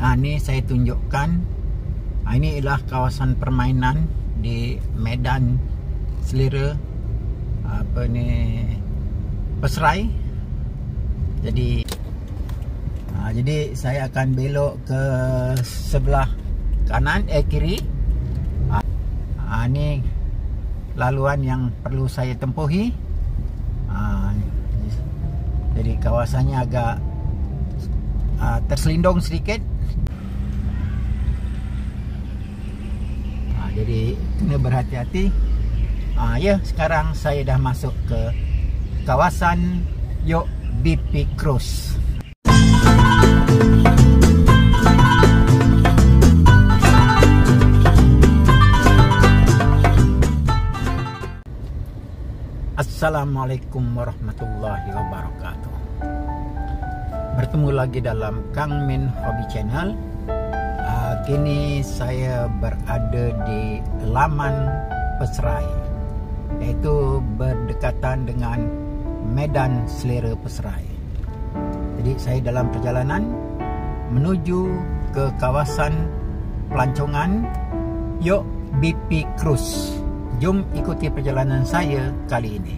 Ha, ni saya tunjukkan. Ha, ini ialah kawasan permainan di Medan Selera apa ni Pesrai. Jadi ha, jadi saya akan belok ke sebelah kanan eh kiri. Ha, ha, ni laluan yang perlu saya tempuhi. Ha, jadi kawasannya agak uh, terselindung sedikit jadi kena berhati-hati. Uh, ya sekarang saya dah masuk ke kawasan Yok BP Cruise Assalamualaikum warahmatullahi wabarakatuh. Bertemu lagi dalam Kang Min Hobby Channel Kini saya berada di Laman Pesrai Iaitu berdekatan dengan Medan Selera Pesrai Jadi saya dalam perjalanan Menuju ke kawasan pelancongan Yok BP Cruise Jom ikuti perjalanan saya kali ini.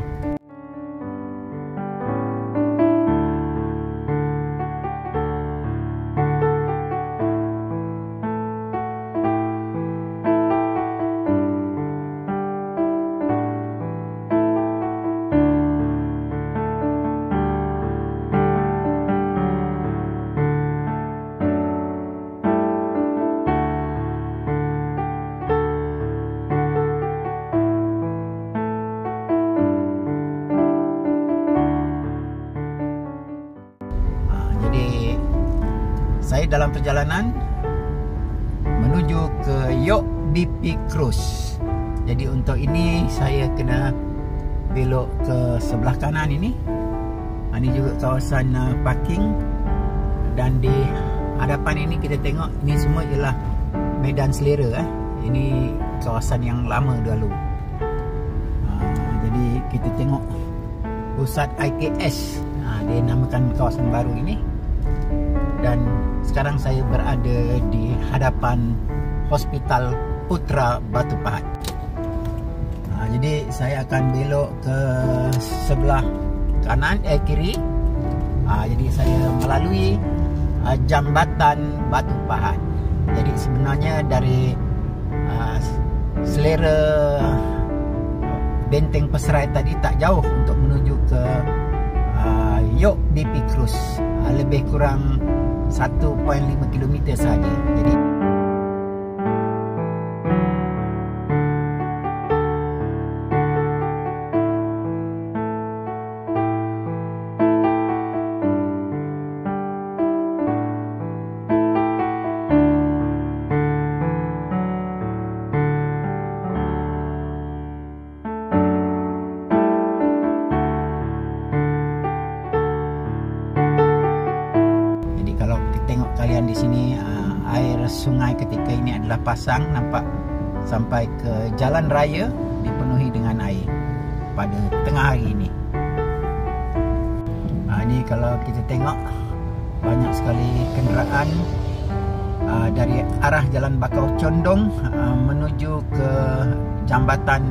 Dalam perjalanan menuju ke Yok BP Cruise. Jadi untuk ini saya kena belok ke sebelah kanan ini. Ini juga kawasan uh, parking dan di hadapan ini kita tengok ini semua ialah Medan Selera eh. Ini kawasan yang lama dahulu. Uh, jadi kita tengok pusat IKS. Dia namakan kawasan baru ini dan sekarang saya berada di hadapan Hospital Putra Batu Pahat. Ha, jadi saya akan belok ke sebelah kanan eh kiri. Ha, jadi saya melalui uh, jambatan Batu Pahat. Jadi sebenarnya dari uh, selera benteng Peserai tadi tak jauh untuk menuju ke uh, Yok BP Cruise. Uh, lebih kurang 1.5 km saja. Jadi sungai ketika ini adalah pasang nampak sampai ke jalan raya dipenuhi dengan air pada tengah hari ini. Uh, ini kalau kita tengok banyak sekali kenderaan uh, dari arah jalan Bakau Condong uh, menuju ke jambatan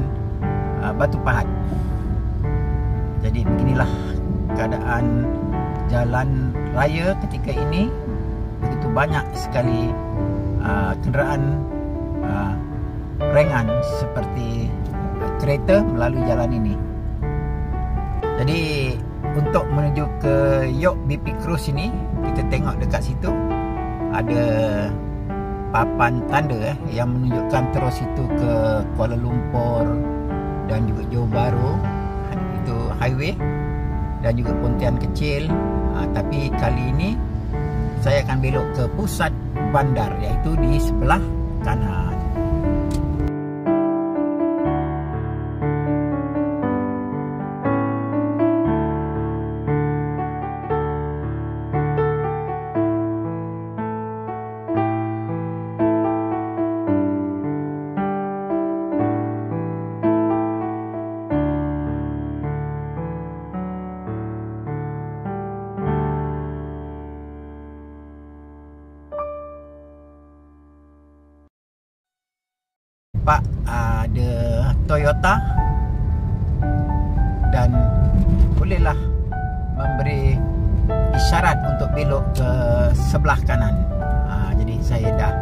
uh, Batu Pahat. Jadi beginilah keadaan jalan raya ketika ini banyak sekali uh, kenderaan uh, ringan seperti uh, kereta melalui jalan ini. Jadi untuk menuju ke Yok BP Cruise ini kita tengok dekat situ ada papan tanda eh, yang menunjukkan terus itu ke Kuala Lumpur dan juga Johor Bahru itu highway dan juga pontian kecil uh, tapi kali ini saya akan belok ke pusat bandar iaitu di sebelah kanan. Nampak uh, ada Toyota dan bolehlah memberi isyarat untuk belok ke sebelah kanan. Uh, jadi saya dah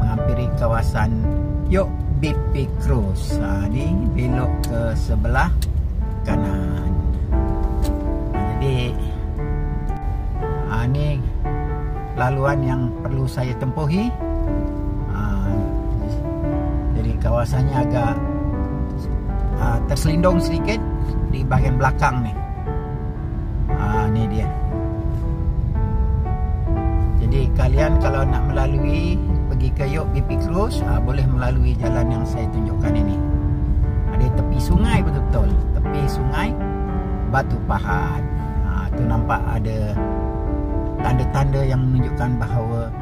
menghampiri kawasan Yok BP Cruise. Uh, ni belok ke sebelah kanan. Uh, jadi uh, ni laluan yang perlu saya tempuhi. Uh, kawasannya agak uh, terselindung sedikit di bahagian belakang ni. Ah ni dia. Jadi kalian kalau nak melalui pergi ke Yok BP Cruise, ah, boleh melalui jalan yang saya tunjukkan ini. Ada tepi sungai betul-betul, tepi sungai Batu Pahat. Ah tu nampak ada tanda-tanda yang menunjukkan bahawa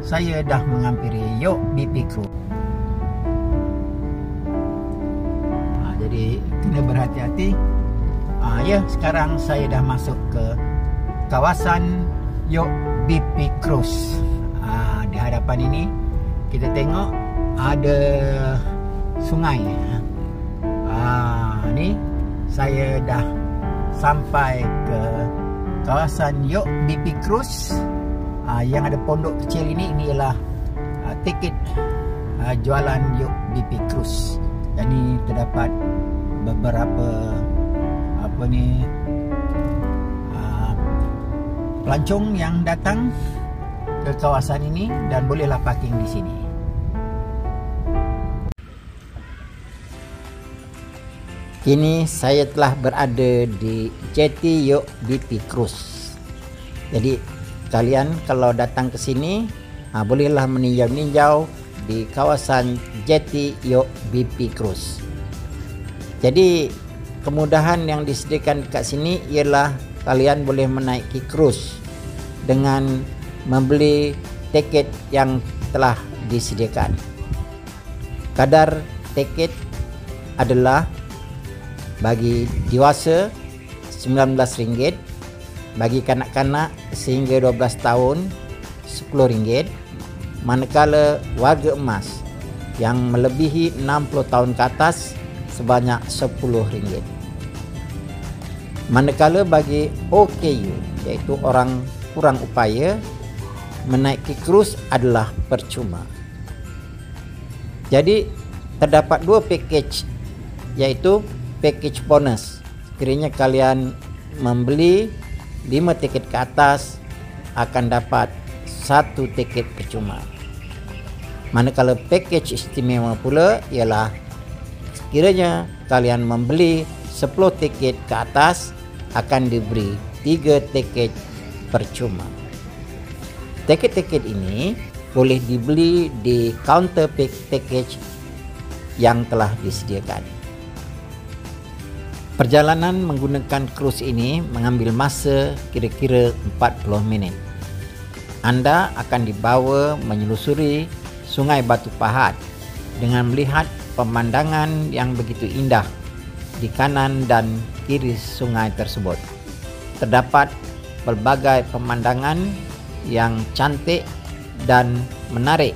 saya dah menghampiri Yok BP Cruise. Kena berhati-hati. Ah ya, sekarang saya dah masuk ke kawasan Yok BP Cruise. Ah di hadapan ini kita tengok ada sungai. Ah ni saya dah sampai ke kawasan Yok BP Cruise. Ah yang ada pondok kecil ini ini ialah ah, tiket ah, jualan Yok BP Cruise. Jadi terdapat beberapa apa ni uh, pelancong yang datang ke kawasan ini dan bolehlah parking di sini. Kini saya telah berada di Jetty Yok BP Cruise. Jadi kalian kalau datang ke sini uh, bolehlah meninjau-ninjau di kawasan Jetty Yok BP Cruise. Jadi kemudahan yang disediakan dekat sini ialah kalian boleh menaiki cruise dengan membeli tiket yang telah disediakan. Kadar tiket adalah bagi dewasa RM19, bagi kanak-kanak sehingga 12 tahun RM10, manakala warga emas yang melebihi 60 tahun ke atas sebanyak RM10. Manakala bagi OKU iaitu orang kurang upaya menaiki krus adalah percuma. Jadi terdapat dua package iaitu package bonus. Sekiranya kalian membeli 5 tiket ke atas akan dapat satu tiket percuma. Manakala package istimewa pula ialah Kiranya kalian membeli 10 tiket ke atas akan diberi 3 tiket percuma. Tiket-tiket ini boleh dibeli di counter package yang telah disediakan. Perjalanan menggunakan cruise ini mengambil masa kira-kira 40 minit. Anda akan dibawa menyelusuri Sungai Batu Pahat dengan melihat pemandangan yang begitu indah di kanan dan kiri sungai tersebut. Terdapat pelbagai pemandangan yang cantik dan menarik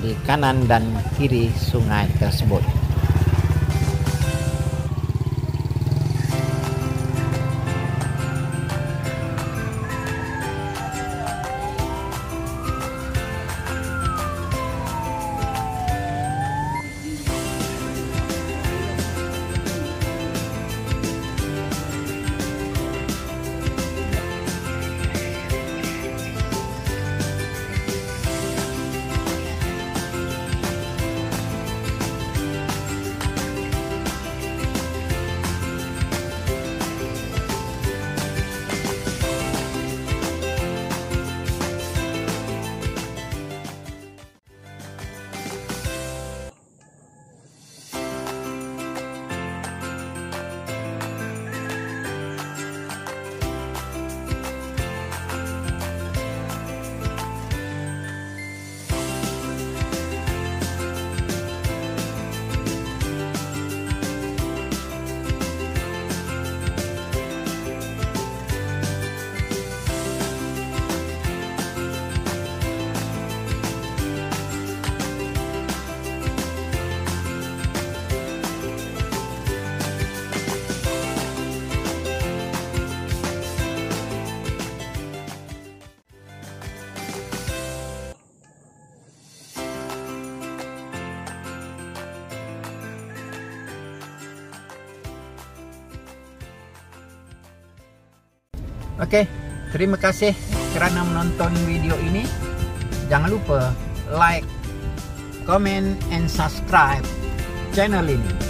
di kanan dan kiri sungai tersebut. Okey, terima kasih kerana menonton video ini. Jangan lupa like, comment and subscribe channel ini.